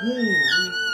Hmm.